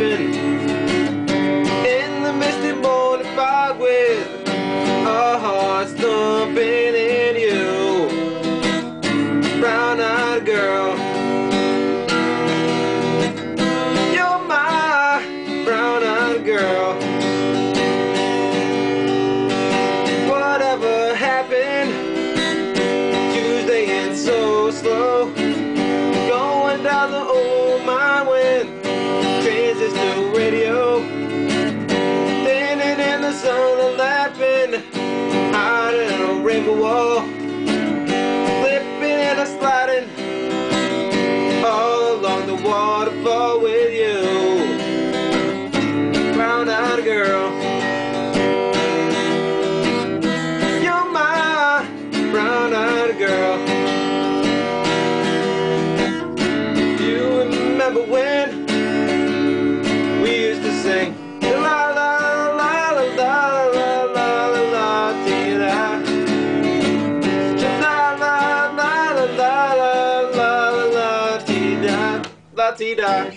baby In the misty morning fog with Our hearts thumping in you. Brown-eyed girl. You're my brown-eyed girl. Whatever happened Tuesday and so slow. rainbow wall. Slipping and a sliding All along the waterfall with you. Brown-eyed girl You're my brown-eyed girl. You remember when Latina